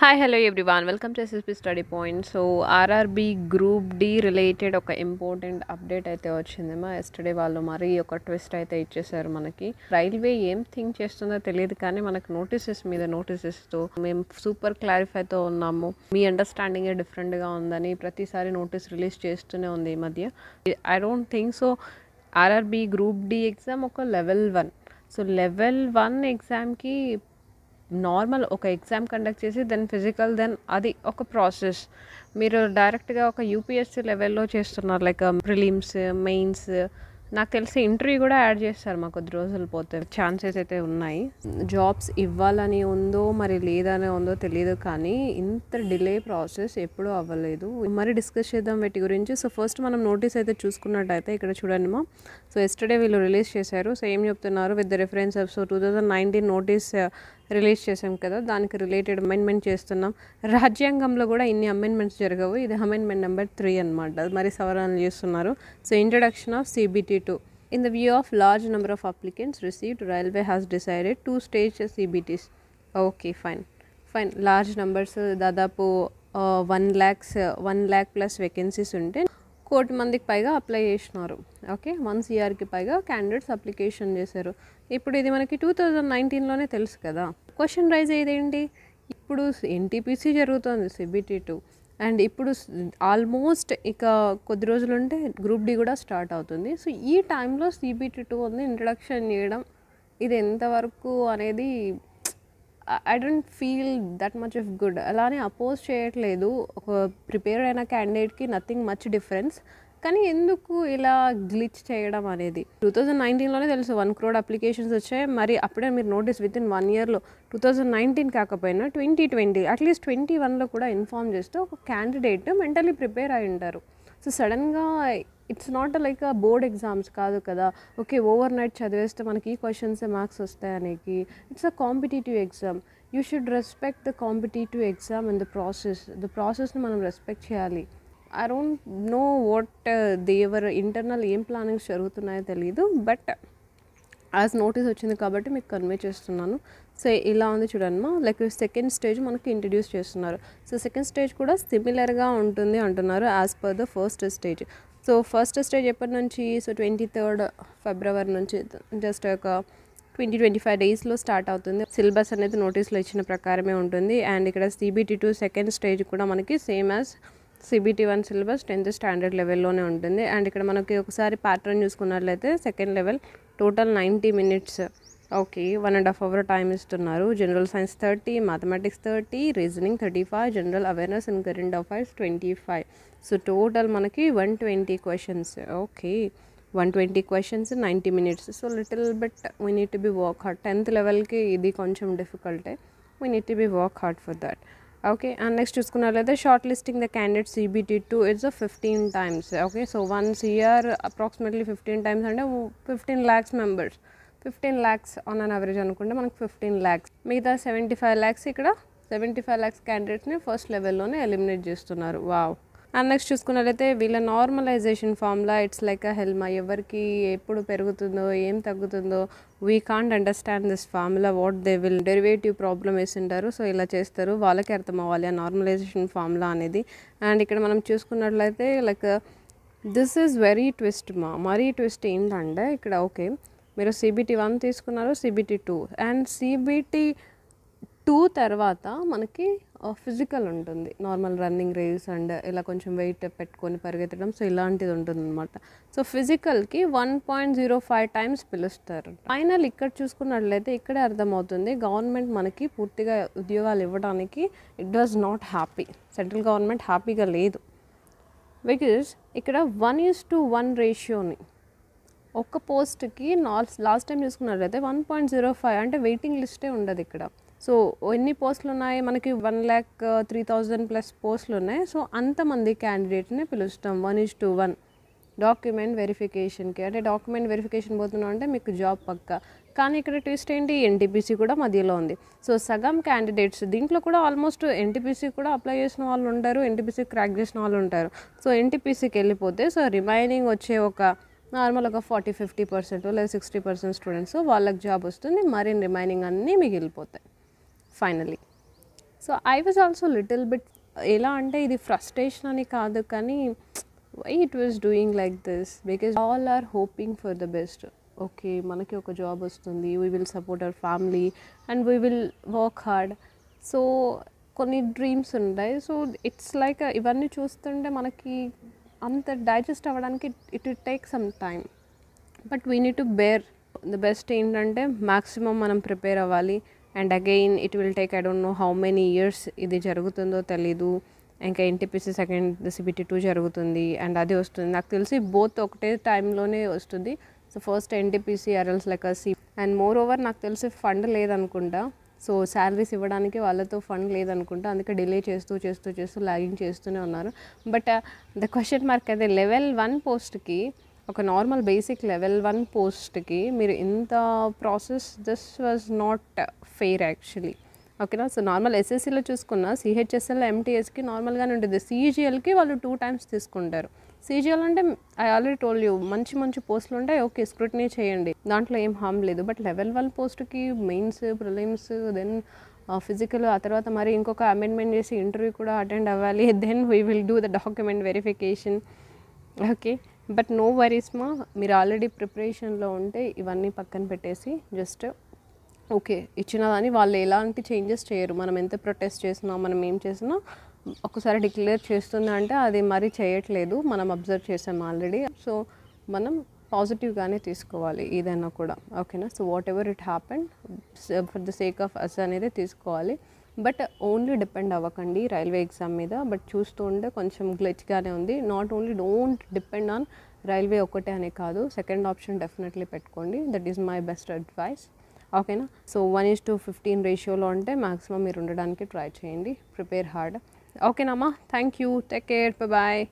Hi hello everyone welcome to SSP study point so RRB group D related ఒక important update అయితే వచ్చిందేమో. Yesterday వాళ్ళు మరీ ఒక ట్విస్ట్ అయితే ఇచ్చేసారు మనకి. రైల్వే ఏం థింక్ చేస్తుందో తెలియదు కానీ మనకు నోటీసెస్ మీద నోటీసెస్తో మేము సూపర్ క్లారిఫైతో ఉన్నాము. మీ అండర్స్టాండింగే డిఫరెంట్గా ఉందని ప్రతిసారి నోటీస్ రిలీజ్ చేస్తూనే ఉంది ఈ మధ్య. I don't think so RRB group D exam ఒక level one so level one ఎగ్జామ్కి నార్మల్ ఒక ఎగ్జామ్ కండక్ట్ చేసి దెన్ ఫిజికల్ దెన్ అది ఒక ప్రాసెస్. మీరు డైరెక్ట్గా ఒక యూపీఎస్సీ లెవెల్లో చేస్తున్నారు లైక్ um, ప్రిలిమ్స్ మెయిన్స్. నాకు తెలిసి ఇంటర్వ్యూ కూడా యాడ్ చేస్తారు మా కొద్ది రోజులు పోతే. ఛాన్సెస్ అయితే ఉన్నాయి. జాబ్స్ ఇవ్వాలని ఉందో మరి లేదని ఉందో తెలియదు కానీ ఇంత డిలే ప్రాసెస్ ఎప్పుడూ అవ్వలేదు. మరి డిస్కస్ చేద్దాం వీటి గురించి. సో ఫస్ట్ మనం నోటీస్ అయితే చూసుకున్నట్టయితే ఇక్కడ చూడండి మా. సో ఎస్టర్డే వీళ్ళు రిలీజ్ చేశారు. సో ఏం చెప్తున్నారు? With the reference of so two thousand nineteen notice release చేసాం కదా దానికి రిలేటెడ్ అమెండ్మెంట్ చేస్తున్నాం. రాజ్యాంగంలో కూడా ఇన్ని అమెండ్మెంట్స్ జరగవు. ఇది అమెండ్మెంట్ నెంబర్ త్రీ అనమాట మరి సవరణలు చేస్తున్నారు. So introduction of CBT two in the view of large number of applicants received railway has decided two stage CBTs okay fine fine large numbers దాదాపు one lakhs one lakh plus vacancies ఉంటే కోటి మందికి పైగా apply చేసినారు. Okay one సిఆర్కి పైగా candidates application చేశారు. ఇప్పుడు ఇది మనకి టూ థౌజండ్ నైన్టీన్లోనే తెలుసు కదా. క్వశ్చన్ రైజ్ ఏదేంటి ఇప్పుడు ఎన్టీపీసీ జరుగుతుంది సిబిటీ టూ అండ్ ఇప్పుడు ఆల్మోస్ట్ ఇక కొద్ది రోజులు ఉంటే గ్రూప్ డి కూడా స్టార్ట్ అవుతుంది. సో ఈ టైంలో సిబిటీ టూ ఉంది. ఇంట్రడక్షన్ చేయడం ఇది ఎంతవరకు అనేది I don't feel that much of good అలానే అపోజ్ చేయట్లేదు. ఒక ప్రిపేర్ అయిన క్యాండిడేట్కి నథింగ్ మచ్ డిఫరెన్స్ కానీ ఎందుకు ఇలా గ్లిచ్ చేయడం అనేది? టూ థౌజండ్ నైన్టీన్లోనే తెలుసు వన్ క్రోడ్ అప్లికేషన్స్ వచ్చాయి. మరి అప్పుడే మీరు నోటీస్ విత్ ఇన్ వన్ ఇయర్లో టూ థౌజండ్ నైన్టీన్ కాకపోయినా twenty twenty at least twenty వన్లో కూడా ఇన్ఫామ్ చేస్తే ఒక క్యాండిడేట్ మెంటలీ ప్రిపేర్ అయి ఉంటారు. సో సడన్గా it's not like a board exams కాదు కదా. ఓకే ఓవర్ నైట్ చదివేస్తే మనకి ఈ questions marks వస్తాయనేకి it's a competitive exam you should respect the competitive exam and the process the ప్రాసెస్ని మనం రెస్పెక్ట్ చేయాలి. I don't know whatever internal ఏం plannings జరుగుతున్నాయో తెలియదు బట్ యాజ్ నోటీస్ వచ్చింది కాబట్టి మీకు కన్వే చేస్తున్నాను. సో ఇలా ఉంది చూడమ్మా లైక్ సెకండ్ స్టేజ్ మనకి ఇంట్రడ్యూస్ చేస్తున్నారు. సో సెకండ్ స్టేజ్ కూడా సిమిలర్గా ఉంటుంది అంటున్నారు as per the first stage so first stage ఎప్పటి నుంచి? సో ట్వంటీ థర్డ్ ఫిబ్రవరి నుంచి జస్ట్ ఒక ట్వంటీ ట్వంటీ ఫైవ్ డేస్లో స్టార్ట్ అవుతుంది. సిలబస్ అనేది నోటీస్లో ఇచ్చిన ప్రకారమే ఉంటుంది. అండ్ ఇక్కడ సిబిటీ టూ సెకండ్ స్టేజ్ కూడా మనకి same as CBT one syllabus tenth standard లెవెల్లోనే ఉంటుంది. అండ్ ఇక్కడ మనకి ఒకసారి ప్యాటర్న్ చూసుకున్నట్లయితే second level total ninety minutes. Okay one and half hour time ఇస్తున్నారు. General science thirty mathematics thirty reasoning thirty five general awareness and current affairs twenty five. So total మనకి one twenty questions. Okay one twenty questions ninety minutes. So little bit we need to be work hard tenth లెవెల్కి ఇది కొంచెం డిఫికల్టే we need to be work hard for that okay and next చూసుకున్నట్లయితే shortlisting the candidate CBT two it's fifteen times okay so once year approximately fifteen times అంటే fifteen lakhs members fifteen lakhs on an average అనుకుంటే మనకు fifteen lakhs మిగతా seventy five lakhs ఇక్కడ seventy five lakhs క్యాండిడేట్స్ని first లెవెల్లోనే eliminate చేస్తున్నారు. Wow and next చూసుకున్నట్లయితే వీళ్ళ normalization formula it's like a హెల్మా ఎవరికి ఎప్పుడు పెరుగుతుందో ఏం తగ్గుతుందో we can't understand this formula what they will derivative problem వేసింటారు so ఇలా చేస్తారు. వాళ్ళకి అర్థం అవ్వాలి ఆ నార్మలైజేషన్ ఫార్ములా అనేది. అండ్ ఇక్కడ మనం చూసుకున్నట్లయితే like this is very twist మా. మరీ ట్విస్ట్ ఏంటంటే ఇక్కడ ఓకే మీరు సిబిటి వన్ తీసుకున్నారు CBT two and CBT two తర్వాత మనకి ఫిజికల్ ఉంటుంది. నార్మల్ రన్నింగ్ రేస్ అండ్ ఇలా కొంచెం వెయిట్ పెట్టుకొని పరిగెత్తడం. సో ఇలాంటిది ఉంటుంది అనమాట so ఫిజికల్కి one point zero five times పిలుస్తారు. ఫైనల్ ఇక్కడ చూసుకున్నట్లయితే ఇక్కడే అర్థమవుతుంది. గవర్నమెంట్ మనకి పూర్తిగా ఉద్యోగాలు ఇవ్వడానికి it was not happy central government హ్యాపీగా లేదు. బికాజ్ ఇక్కడ వన్ ఈజ్ టు వన్ రేషియోని ఒక్క పోస్ట్కి లాస్ట్ టైం చూసుకున్నట్లయితే వన్ పాయింట్ జీరో ఫైవ్ అంటే వెయిటింగ్ లిస్టే ఉండదు ఇక్కడ. సో ఎన్ని పోస్టులు ఉన్నాయి? మనకి one lakh three thousand plus పోస్టులు ఉన్నాయి. సో అంతమంది క్యాండిడేట్ని పిలుస్తాం. One is to one. Document వెరిఫికేషన్కి. అంటే డాక్యుమెంట్ వెరిఫికేషన్ పోతున్నాం అంటే మీకు జాబ్ పక్క. కానీ ఇక్కడ ట్విస్ట్ ఏంటి? ఎన్టీపీసీ కూడా మధ్యలో ఉంది. సో సగం క్యాండిడేట్స్ దీంట్లో కూడా ఆల్మోస్ట్ ఎన్టీపీసీ కూడా అప్లై చేసిన వాళ్ళు ఉంటారు. ఎన్టీపీసీ క్రాక్ చేసిన వాళ్ళు ఉంటారు. సో ఎన్టీపీసీకి వెళ్ళిపోతే సో రిమైనింగ్ వచ్చే ఒక నార్మల్ ఒక ఫార్టీ ఫిఫ్టీ పర్సెంట్ లేదా సిక్స్టీ పర్సెంట్ స్టూడెంట్స్ వాళ్ళకి జాబ్ వస్తుంది. మరిన్ని రిమైనింగ్ అన్నీ మిగిలిపోతాయి. Finally so I was also little bit ఎలా అంటే ఇది ఫ్రస్ట్రేషన్ అని కాదు కానీ why it was doing like this because all are hoping for the best okay మనకి ఒక జాబ్ వస్తుంది we will support our family and we will work hard so కొన్ని డ్రీమ్స్ ఉంటాయి. సో ఇట్స్ లైక్ ఇవన్నీ చూస్తుంటే మనకి అంత డైజెస్ట్ అవ్వడానికి it it take some time but we need to bear the best ఏంటంటే మ్యాక్సిమం మనం ప్రిపేర్ అవ్వాలి. And again it will take I don't know how many years ఇది జరుగుతుందో తెలీదు. ఇంకా ఎన్టీపీసీ సెకండ్ సిబిటీ టూ జరుగుతుంది. అండ్ అది వస్తుంది. నాకు తెలిసి బోత్ ఒకటే టైంలోనే వస్తుంది. సో ఫస్ట్ ఎన్టీపీసీ అరల్స్ లెక్క సి అండ్ మోర్ ఓవర్ నాకు తెలిసి ఫండ్ లేదనుకుంటా. సో శాలరీస్ ఇవ్వడానికి వాళ్ళతో ఫండ్ లేదనుకుంటా. అందుకే డిలే చేస్తూ చేస్తూ చేస్తూ లాగింగ్ చేస్తూనే ఉన్నారు. బట్ ద క్వశ్చన్ మార్క్ అదే లెవెల్ వన్ పోస్ట్కి ఒక నార్మల్ బేసిక్ లెవెల్ వన్ పోస్ట్కి మీరు ఇంత process this was not fair actually ఓకేనా సో నార్మల్ ఎస్ఎస్సిలో చూసుకున్న సిహెచ్ఎస్ఎల్ ఎంటీఎస్కి నార్మల్గానే ఉంటుంది. సిజిఎల్కి వాళ్ళు టూ టైమ్స్ తీసుకుంటారు. సిజిఎల్ అంటే ఐ ఆల్రెడీ టోల్ యూ మంచి మంచి పోస్టులు ఉంటాయి. ఓకే స్క్రూటినీ చేయండి. దాంట్లో ఏం హామ్ లేదు. బట్ లెవెల్ వన్ పోస్ట్కి మెయిన్స్ ప్రిలిమ్స్ దెన్ ఫిజికల్ ఆ తర్వాత మరి ఇంకొక అమెండ్మెంట్ చేసి ఇంటర్వ్యూ కూడా అటెండ్ అవ్వాలి. Then we will do the document verification okay but no worries మా మీరు ఆల్రెడీ ప్రిపరేషన్లో ఉంటే ఇవన్నీ పక్కన పెట్టేసి జస్ట్ ఓకే ఇచ్చిన దాన్ని వాళ్ళు ఎలాంటి చేంజెస్ చేయరు. మనం ఎంత ప్రొటెస్ట్ చేసినా మనం ఏం చేసినా ఒకసారి డిక్లేర్ చేస్తుంది అంటే అది మరీ చేయట్లేదు. మనం అబ్జర్వ్ చేసాం ఆల్రెడీ. సో మనం పాజిటివ్గానే తీసుకోవాలి ఏదైనా కూడా. ఓకేనా? So whatever it happen for the sake of us అనేది తీసుకోవాలి. బట్ ఓన్లీ డిపెండ్ అవ్వకండి రైల్వే ఎగ్జామ్ మీద. బట్ చూస్తూ ఉంటే కొంచెం గ్లిచ్గానే ఉంది. Not only don't depend on railway ఒకటే అనే కాదు సెకండ్ ఆప్షన్ డెఫినెట్లీ పెట్టుకోండి. That is my best advice ఓకేనా so one is to fifteen రేషియోలో ఉంటే మ్యాక్సిమం మీరు ఉండడానికి ట్రై చేయండి. ప్రిపేర్ హార్డ్ ఓకేనమ్మా thank you take care bye